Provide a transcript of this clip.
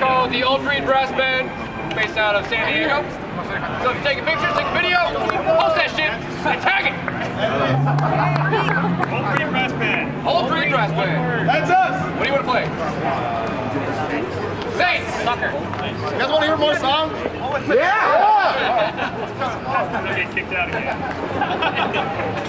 called the Old Breed Brass Band, based out of San Diego. So if you're taking pictures, take a video, post that shit, and tag it. Old Breed Brass Band. Old Breed Brass Band. That's us. What do you want to play? Saints. Sucker. You guys want to hear more songs? Yeah. I'm gonna get kicked out again.